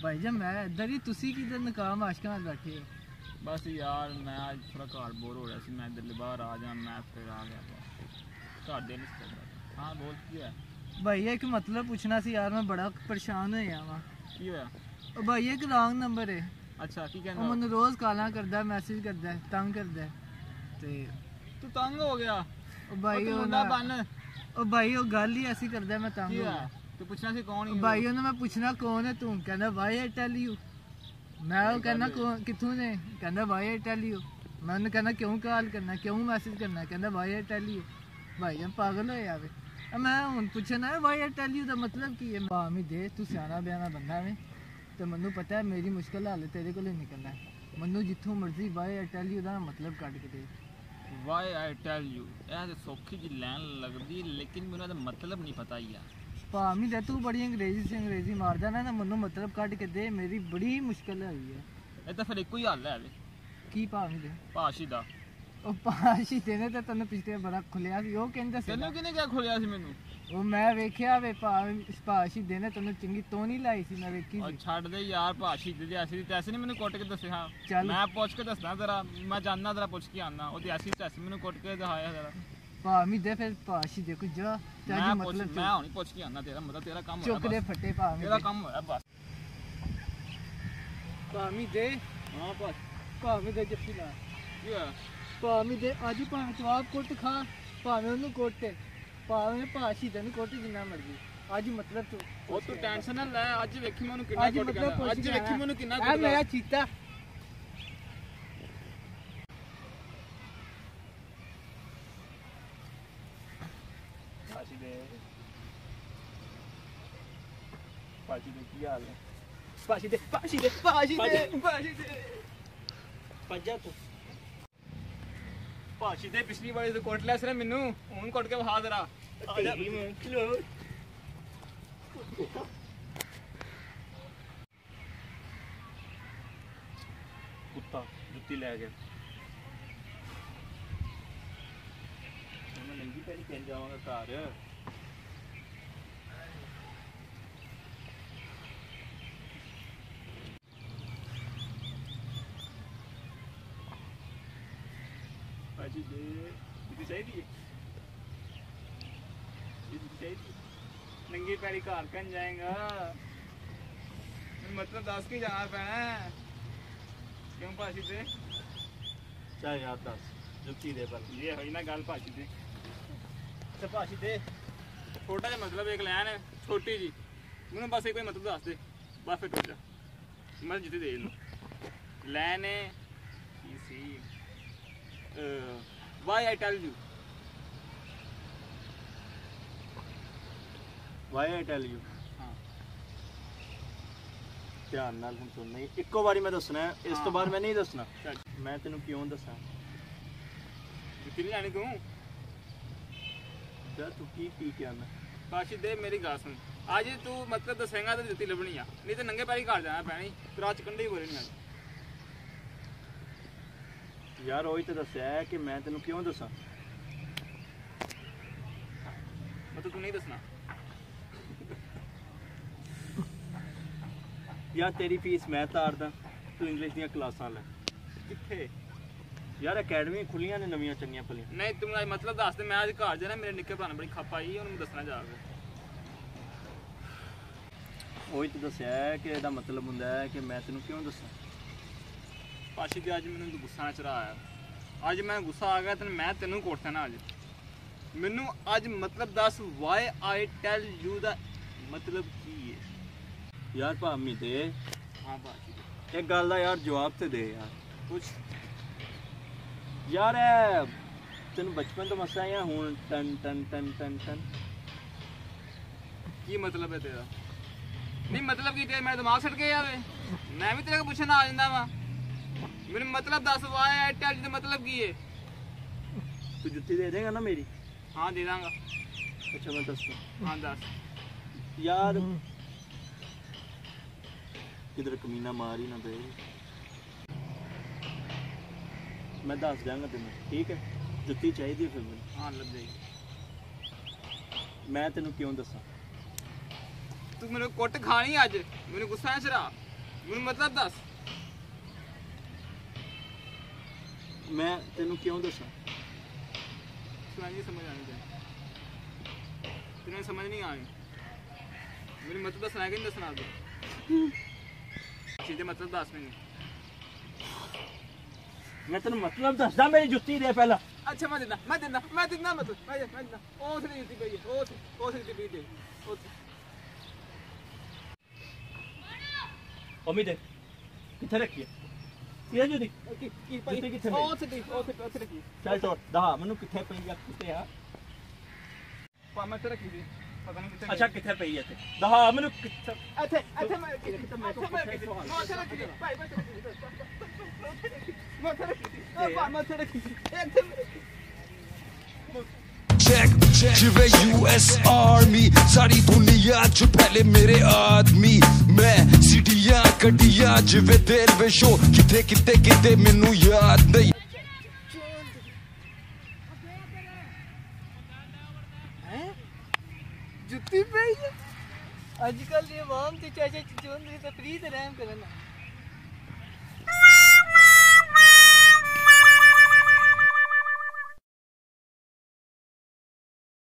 भाई जी मैं इधर ही तुसी किधर नकाम आशकां बैठे हो बस यार मैं आज थोड़ा घर बोर हो रहा सी मैं दिल्ली बाहर आ जा मैं फिर आ गया घर दे नहीं हाँ बोल क्या है भाई एक मतलब पूछना सी यार मैं बड़ा परेशान होया वा की होया भाई एक रॉन्ग नंबर है अच्छा की कहना मैंने रोज काला करदा मैसेज करदा तंग करदा ते तू तंग हो गया ओ भाई ओ ना बन ओ भाई ओ गल ही ऐसी करदा मैं तंग हो गया ਹੋਇਆ ਤੂੰ ਪੁੱਛਣਾ ਸੀ ਕੌਣ ਹੀ ਭਾਈ ਉਹਨੂੰ ਮੈਂ ਪੁੱਛਣਾ ਕੌਣ ਹੈ ਤੂੰ? ਕਹਿੰਦਾ ਵਾਈ ਆਈ ਟੈਲ ਯੂ ਮੈਂ ਉਹ ਕਹਿੰਦਾ ਕੌਣ? ਕਿੱਥੋਂ ਨੇ? ਕਹਿੰਦਾ ਵਾਈ ਆਈ ਟੈਲ ਯੂ ਮੈਂ ਉਹਨੂੰ ਕਹਿੰਦਾ ਕਿਉਂ ਕਾਲ ਕਰਨਾ? ਕਿਉਂ ਮੈਸੇਜ ਕਰਨਾ? ਕਹਿੰਦਾ ਵਾਈ ਆਈ ਟੈਲ ਯੂ ਭਾਈ ਜਾਨ ਪਾਗਲ ਹੋ ਜਾਵੇ ਮੈਂ ਹੁਣ ਪੁੱਛਣਾ ਵਾਈ ਆਈ ਟੈਲ ਯੂ ਦਾ ਮਤਲਬ ਕੀ ਹੈ? ਭਾਵੇਂ ਦੇ ਤੂੰ ਸਿਆਣਾ ਬਿਆਣਾ ਬੰਦਾ ਵੇਂ। ਤੇ ਮੈਨੂੰ ਪਤਾ ਹੈ ਮੇਰੀ ਮੁਸ਼ਕਲ ਹਾਲ ਤੇਰੇ ਕੋਲ ਹੀ ਨਿਕਲਣਾ ਹੈ। ਮੈਨੂੰ ਜਿੱਥੋਂ ਮਰਜ਼ੀ ਵਾਈ ਆਈ ਟੈਲ ਯੂ ਦਾ ਮਤਲਬ ਕੱਢ ਕੇ ਦੇ। ਵਾਈ ਆਈ ਟੈਲ ਯੂ ਇਹ ਤੇ ਸੌਖੀ ਜੀ ਲੈਣ ਲੱਗਦੀ ਲੇਕਿਨ ਮੈਨੂੰ ਇਹਦਾ ਮਤਲਬ ਨਹੀਂ ਪਤਾ ਯਾਰ। ਭਾਵੇਂ ਦੇ ਤੂੰ ਬੜੀ ਅੰਗਰੇਜ਼ੀ ਸੇ ਅੰਗਰੇਜ਼ੀ ਮਾਰਦਾ ਨਾ ਤਾਂ ਮੈਨੂੰ ਮਤਲਬ ਕੱਢ ਕੇ ਦੇ ਮੇਰੀ ਬੜੀ ਮੁਸ਼ਕਲ ਹੋਈ ਹੈ। ਇਹ ਤਾਂ ਫਿਰ ਇੱਕੋ ਹੀ ਹੱਲ ਹੈ ਵੇ ਕੀ ਭਾਵੇਂ ਦੇ? ਭਾਸ਼ੀ ਦਾ। ਉਹ ਪਾਸ਼ੀ ਤੇਨੇ ਤਾਂ ਤੈਨੂੰ ਪਿਛਲੇ ਬੜਾ ਖੁੱਲਿਆ ਸੀ ਉਹ ਕਹਿੰਦਾ ਸੀ ਤੈਨੂੰ ਕਿਹਨੇ ਕਿਹਾ ਖੋਲਿਆ ਸੀ ਮੈਨੂੰ? ਉਹ ਮੈਂ ਵੇਖਿਆ ਵੇ ਪਾਸ਼ੀ ਦੇਨੇ ਤੈਨੂੰ ਚੰਗੀ ਤੋਂ ਨਹੀਂ ਲਾਈ ਸੀ ਮੈਂ ਵੇਖੀ ਉਹ ਸੀ। ਛੱਡ ਦੇ ਯਾਰ ਭਾਸ਼ੀ ਦੇ ਐਸੀ ਤੇ ਐਸੀ ਨਹੀਂ ਮੈਨੂੰ ਕੁੱਟ ਕੇ ਦੱਸਿਆ। ਮੈਂ ਪੁੱਛ ਕੇ ਦੱਸਣਾ ਜ਼ਰਾ ਮੈਂ ਜਾਣਨਾ ਜ਼ਰਾ ਪੁੱਛ ਕੇ ਆਣਾ ਉਹਦੀ ਐਸੀ ਤੇ ਐਸੀ ਮੈਨੂੰ ਕੁੱਟ ਕੇ ਦਿਖਾਇਆ ਜ਼ਰਾ। ਭਾਵੇਂ ਦੇ ਫਿਰ ਪਾਸ਼ੀ ਦੇ ਕੁਝ ਜਾ ਤੇ ਅੱਜ ਮਤਲਬ ਮੈਂ ਹੁਣ ਪੁੱਛ ਕੇ ਆਣਾ ਤੇਰਾ ਮਤਲਬ ਤੇਰਾ ਕੰਮ ਹੋਇਆ ਚੁੱਕ ਦੇ। ਫੱਟੇ ਭਾਵੇਂ ਤੇਰਾ ਕੰਮ ਹੋਇਆ ਬਸ। ਭਾਵੇਂ ਦੇ। ਹਾਂ ਬਸ ਭਾਵੇਂ ਦੇ ਜੱਫੀ ਲਾ ਕੀ ਹੋਇਆ? ਭਾਵੇਂ ਦੇ ਅੱਜ ਭਾਵੇਂ ਜਵਾਬ ਕੁੱਟ ਖਾ ਭਾਵੇਂ ਉਹਨੂੰ ਕੁੱਟ ਭਾਵੇਂ ਪਾਸ਼ੀ ਦੇ ਨੂੰ ਕੁੱਟ ਜਿੰਨਾ ਮਰਜ਼ੀ। ਅੱਜ ਮਤਲਬ ਤੂੰ ਉਹ ਤੂੰ ਟੈਨਸ਼ਨ ਨਾ ਲੈ ਅੱਜ ਵੇਖੀ ਮੈਨੂੰ ਕਿੰਨਾ ਕੁੱਟ ਗਿਆ ਅੱਜ ਵੇਖੀ। ਮੈਨੂੰ ਕਿੰਨਾ ਇਹ ਕੁੱਟ ਮੇਰਾ ਚੀਤਾ। ਭਾਸ਼ੀ ਦੇ। ਭਾਸ਼ੀ ਦੇ ਕੀ ਹਾਲ ਹੈ ਪਾਸ਼ੀ ਦੇ ਪਾਸ਼ੀ ਦੇ ਪਾਸ਼ੀ ਦੇ ਪਾਸ਼ੀ ਦੇ। ਪੱਜਾ ਤੂੰ। ਭਾਸ਼ੀ ਦੇ ਪਿਛਲੀ ਵਾਰੀ ਤੇ ਕੁੱਟ ਲਿਆ ਸੀ ਨਾ ਮੈਨੂੰ ਹੁਣ ਕੁੱਟ ਕੇ ਵਿਖਾ ਜ਼ਰਾ ਤੇਰੀ ਮੈਂ ਕੁੱਤਾ ਜੁੱਤੀ ਲੈ ਗਿਆ। ਮੈਂ ਨੰਗੀ ਪੈਰੀ ਕਿੰਨ ਜਾਵਾਂਗਾ ਘਰ। ਭਾਜੀ ਦੇ ਜੁੱਤੀ ਚਾਹੀਦੀ ਹੈ ਇਹ ਜੁੱਤੀ ਚਾਹੀਦੀ ਹੈ? ਨੰਗੀ ਪੈਰੀ ਘਰ ਕੰਨ ਜਾਏਗਾ। ਮਤਲਬ ਦੱਸ ਕੇ ਜਾਣਾ ਪੈਣਾ। ਕਿਉਂ ਭਾਜੀ ਦੇ ਚਾ ਯਾਰ ਦੱਸ। ਜੁੱਤੀ ਦੇ ਪਰ। ਇਹ ਹੋਈ ਨਾ ਗੱਲ ਭਾਜੀ ਦੇ ਤੇ ਭਾਸ਼ੀ ਦੇ ਛੋਟਾ ਜਿਹਾ ਮਤਲਬ ਇੱਕ ਲੈਣ ਹੈ ਛੋਟੀ ਜੀ। ਮੈਨੂੰ ਬਸ ਇੱਕ ਵਾਰੀ ਮਤਲਬ ਦੱਸ ਦੇ। ਬਸ ਫਿਰ ਜਾ। ਮੈਂ ਜਿੱਤੇ ਦੇ ਇਹਨੂੰ। ਲੈਣ ਹੈ ਕੀ ਸੀ? Why I tell you why I tell you ਧਿਆਨ ਨਾਲ ਹੁਣ ਸੁਣਨਾ ਇੱਕੋ ਵਾਰੀ ਮੈਂ ਦੱਸਣਾ ਇਸ ਤੋਂ ਬਾਅਦ ਮੈਂ ਨਹੀਂ ਦੱਸਣਾ। ਮੈਂ ਤੈਨੂੰ ਕਿਉਂ ਦੱਸਾਂ? ਜੁੱਤੀ ਨਹੀਂ ਲੈਣੀ ਤੂੰ? ਜਾ, ਤੂੰ ਕੀ ਪੀ ਕੇ ਕਾਸ਼ੀ, ਦੇ ਮੇਰੀ ਗੱਲ ਸੁਣ। ਅੱਜ ਤੂੰ ਮਤਲਬ ਦੱਸੇਗਾ ਤਾਂ ਜੁੱਤੀ ਲੱਭਣੀ ਆ। ਨਹੀਂ ਤੇ ਨੰਗੇ ਪੈਰੀ ਘਰ ਜਾਣਾ ਪੈਣੀ ਤੇ ਰਾਤ ਹੀ ਬੋਲੇ ਨਹੀਂ ਅੱਜ। ਯਾਰ ਉਹੀ ਤਾਂ ਦੱਸਿਆ ਹੈ ਕਿ ਮੈਂ ਤੈਨੂੰ ਕਿਉਂ ਦੱਸਾਂ? ਮਤਲਬ ਤੂੰ ਨਹੀਂ ਦੱਸਣਾ। ਯਾਰ ਤੇਰੀ ਫੀਸ ਮੈਂ ਤਾਰਦਾ। ਤੂੰ ਇੰਗਲਿਸ਼ ਦੀਆਂ ਕਲਾਸਾਂ ਲੈ। ਕਿੱਥੇ? ਯਾਰ ਅਕੈਡਮੀ ਖੁੱਲੀਆਂ ਨੇ ਨਵੀਆਂ ਚੰਗੀਆਂ ਭਲੀਆਂ। ਨਹੀਂ ਤੂੰ ਅੱਜ ਮਤਲਬ ਦੱਸ ਦੇ ਮੈਂ ਅੱਜ ਘਰ ਜਾਣਾ ਮੇਰੇ ਨਿੱਕੇ ਭਰਾ ਨੇ ਬੜੀ ਖੱਪ ਆਈ ਉਹਨੂੰ ਦੱਸਣਾ ਜਾ ਕੇ। ਉਹੀ ਤਾਂ ਦੱਸਿਆ ਹੈ ਕਿ ਇਹਦਾ ਮਤਲਬ ਹੁੰਦਾ ਹੈ ਕਿ ਮੈਂ ਤੈਨੂੰ ਕਿਉਂ ਦੱਸਾਂ? ਪਾਸ਼ੀ ਤੇ ਅੱਜ ਮੈਨੂੰ ਗੁੱਸਾ ਨਾ ਚੜਾ ਆਇਆ। ਅੱਜ ਮੈਂ ਗੁੱਸਾ ਆ ਗਿਆ ਤੇ ਮੈਂ ਤੈਨੂੰ ਕੋਟਿਆ ਨਾ ਅੱਜ। ਮੈਨੂੰ ਅੱਜ ਮਤਲਬ ਦੱਸ ਵਾਈ ਆਈ ਟੈਲ ਯੂ ਦਾ ਮਤਲਬ ਕੀ ਹੈ? ਯਾਰ ਭਾਮੀ ਤੇ ਹਾਂ ਪਾਸ਼ੀ ਇੱਕ ਗੱਲ ਦਾ ਯਾਰ ਜਵਾਬ ਤੇ ਦੇ ਯਾਰ। ਕੁਛ ਯਾਰ ਇਹ ਤੈਨੂੰ ਬਚਪਨ ਤੋਂ ਮਸਾ ਆ ਹੁਣ ਟਨ ਟਨ ਟਨ ਟਨ ਟਨ। ਕੀ ਮਤਲਬ ਹੈ ਤੇਰਾ? ਨਹੀਂ ਮਤਲਬ ਕੀ ਤੇ ਮੇਰਾ ਦਿਮਾਗ ਸੜ ਗਿਆ ਜਾਵੇ ਮੈਂ ਵੀ ਤੇਰੇ ਕੋਲ ਪੁੱਛਣ ਆ ਜਾਂਦਾ ਵਾ। ਮੈਨੂੰ ਮਤਲਬ ਦੱਸ ਵਾਈ ਆਈਟੈਲ ਦਾ ਮਤਲਬ ਕੀ ਹੈ ਤੂੰ ਜੁੱਤੀ ਦੇ ਦੇਗਾ ਨਾ ਮੇਰੀ? ਹਾਂ ਦੇ ਦਾਂਗਾ। ਅੱਛਾ ਮੈਂ ਦੱਸਦਾ ਹਾਂ ਦੱਸ। ਯਾਰ ਕਿਧਰ ਕਮੀਨਾ ਮਾਰ ਹੀ ਨਾ ਦੇ। ਮੈਂ ਦੱਸ ਦਿਆਂਗਾ ਤੈਨੂੰ ਠੀਕ ਹੈ? ਜੁੱਤੀ ਚਾਹੀਦੀ ਹੈ ਫਿਰ ਮੈਨੂੰ। ਹਾਂ ਲੱਭ ਜਾਈ ਮੈਂ ਤੈਨੂੰ ਕਿਉਂ ਦੱਸਾਂ? ਤੂੰ ਮੈਨੂੰ ਕੁੱਟ ਖਾਣੀ ਅੱਜ। ਮੈਨੂੰ ਗੁੱਸਾ ਨਾ ਚੜਾ ਮੈਨੂੰ ਮਤਲਬ ਦੱਸ। ਮੈਂ ਤੈਨੂੰ ਕਿਉਂ ਦੱਸਾਂ? ਸੁਣਾ ਨਹੀਂ ਸਮਝ ਆਣੀ ਤੈਨੂੰ ਤੈਨੂੰ ਸਮਝ ਨਹੀਂ ਆਣੀ ਮੈਨੂੰ ਮਤਲਬ ਦੱਸਣਾ ਕਿ ਨਹੀਂ ਦੱਸਣਾ ਤੂੰ ਸਿੱਧੇ ਮਤਲਬ ਦੱਸ ਮੈਨੂੰ। ਮੈਂ ਤੈਨੂੰ ਮਤਲਬ ਦੱਸਦਾ ਮੇਰੀ ਜੁੱਤੀ ਦੇ ਪਹਿਲਾਂ। ਅੱਛਾ ਮੈਂ ਦਿੰਦਾ ਮੈਂ ਦਿੰਦਾ ਮੈਂ ਦਿੰਦਾ ਮਤਲਬ ਮੈਂ ਮੈਂ ਦਿੰਦਾ। ਉਹ ਉਥੇ ਜੁੱਤੀ ਪਈ ਹੈ ਉਹ ਉਹ ਉਥੇ ਜੁੱਤੀ ਪਈ ਦੇ ਉੱਥੇ ਉਮੀਦ ਹੈ ਕਿੱਥੇ ਰੱਖੀ ਹੈ? ਇਹ ਜੁੱਤੀ? ਕੀ ਪਈ? ਕਿੱਥੇ ਉਹ ਪਈ? ਉੱਥੇ ਦੀ ਉੱਥੇ ਰੱਖੀ ਚੱਲ ਤੋੜ ਦਹਾ ਮੈਨੂੰ ਕਿੱਥੇ ਪਈ ਆ ਕਿੱਥੇ ਆ? ਪਾ ਮੈਂ ਤੇ ਰੱਖੀ ਸੀ। ਪਤਾ ਨਹੀਂ ਕਿੱਥੇ ਅੱਛਾ ਕਿੱਥੇ ਪਈ ਹੈ ਤੇ ਦਹਾ ਮੈਨੂੰ ਕਿੱਥੇ ਇੱਥੇ ਇੱਥੇ ਮੈਂ ਇੱਥੇ ਮੈਂ ਸੀ। ਮੈਂ ਰੱਖੀ ਸੀ। ਭਾਈ। ਚੈਕ ਜਿਵੇਂ ਯੂਐਸ ਆਰਮੀ ਸਾਰੀ ਦੁਨੀਆ ਚ ਪਹਿਲੇ ਮੇਰੇ ਆਦਮੀ ਮੈਂ ਸਿਟੀਆਂ ਕੱਟੀਆਂ ਜਿਵੇਂ ਦੇਰਵੇਸ਼ ਹੋ ਕਿਤੇ ਕਿਤੇ ਕਿਤੇ ਮੈਨੂੰ ਯਾਦ ਨਹੀਂ ਜੁੱਤੀ ਪਈ ਅੱਜ ਕੱਲ ਇਹ ਵਾਮ ਤੇ ਚਾਚਾ ਚੋਂਦਰੀ ਤੇ ਫਰੀ ਤੇ ਰਹਿਮ ਕਰਨਾ